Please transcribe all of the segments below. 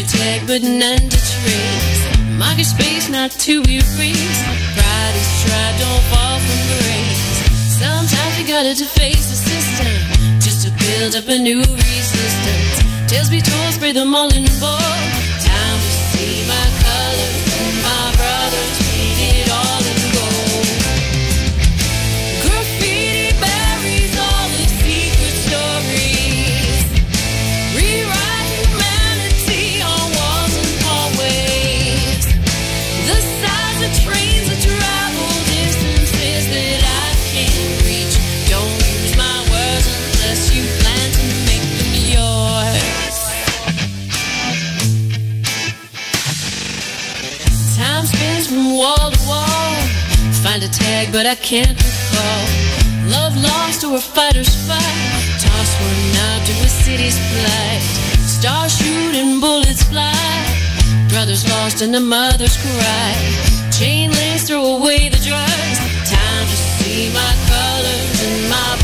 Digitech, but none to trace. Market space not to erase. Pride is tried, don't fall from grace. Sometimes you gotta face the system just to build up a new resistance. Tales be told, spray them all in bold. Find a tag, but I can't recall. Love lost or a fighter's fight. Toss one out to a city's plight. Stars shoot and bullets fly. Brothers lost and the mothers cry. Chain links throw away the drugs. Time to see my colors and my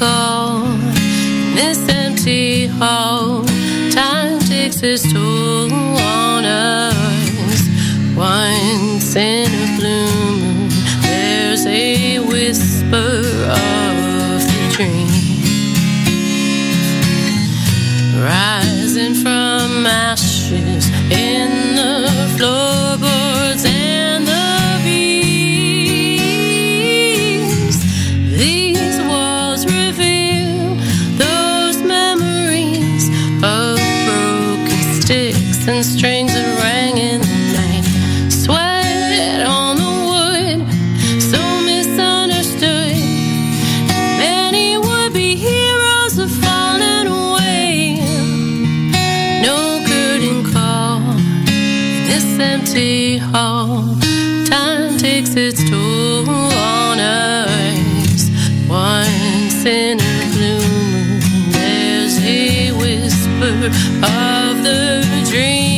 call, in this empty hall. Time takes its toll on us. Once in a blue moon, there's a whisper of the dream rising from ashes in empty. Time takes its toll on us. Once in a blue there's a whisper of the dream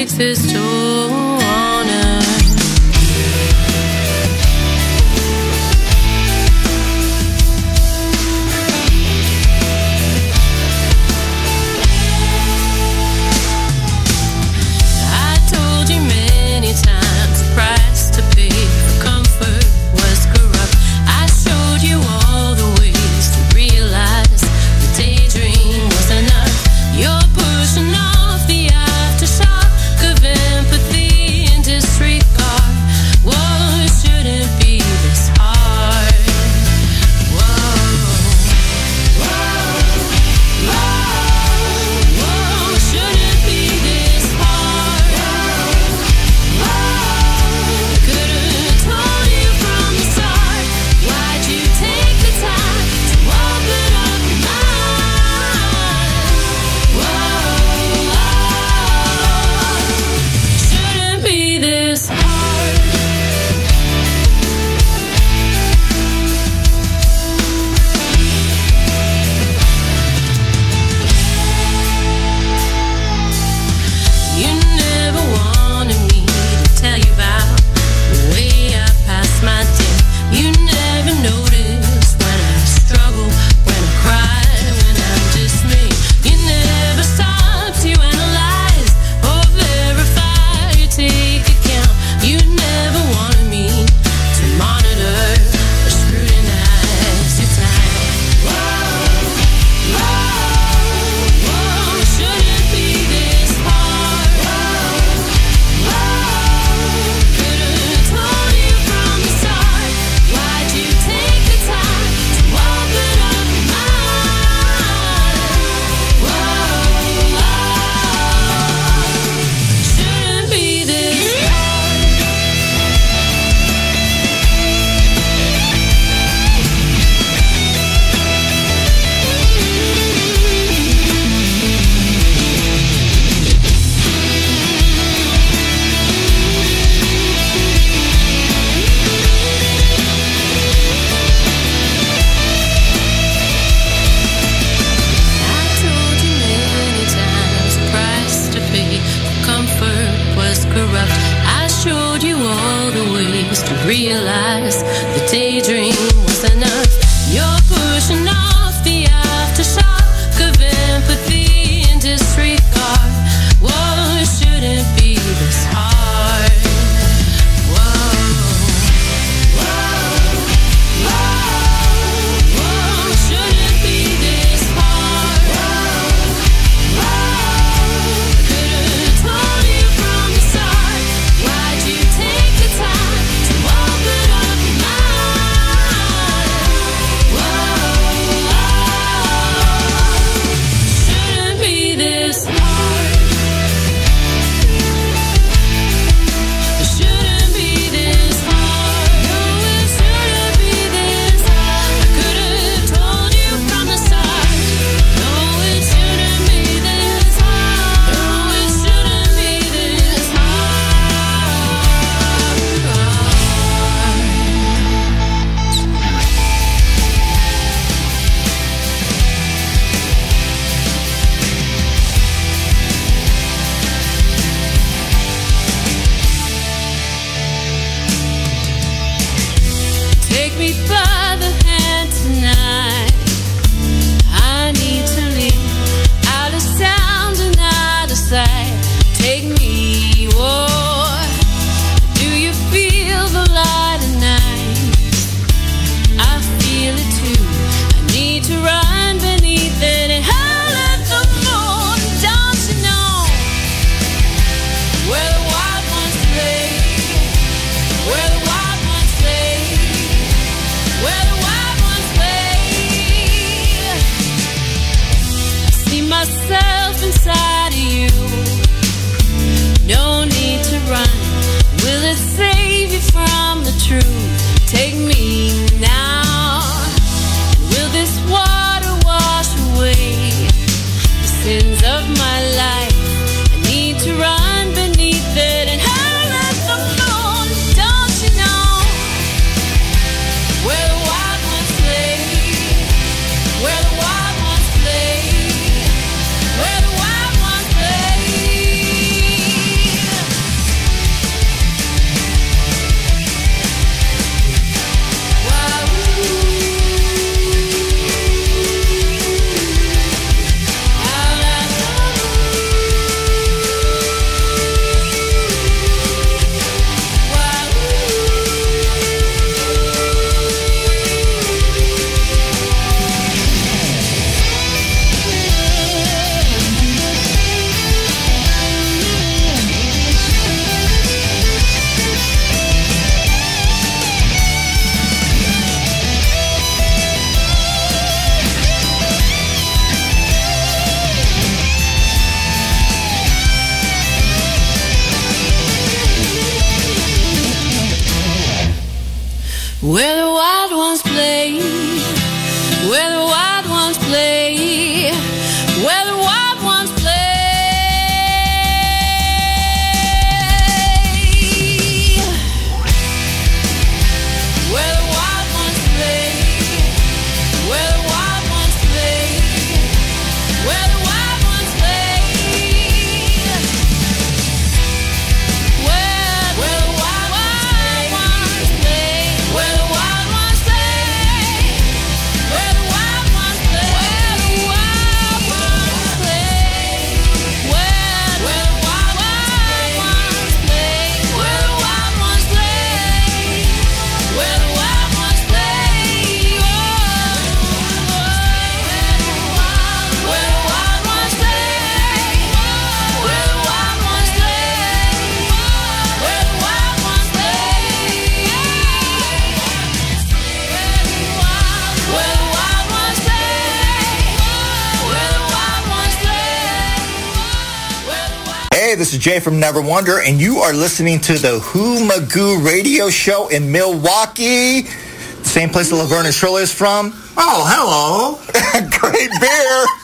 takes its toll sins of my life. This is Jay from Never Wonder, and you are listening to the Who Magoo radio show in Milwaukee. Same place that Laverne and Shirley is from. Oh, hello. Great beer.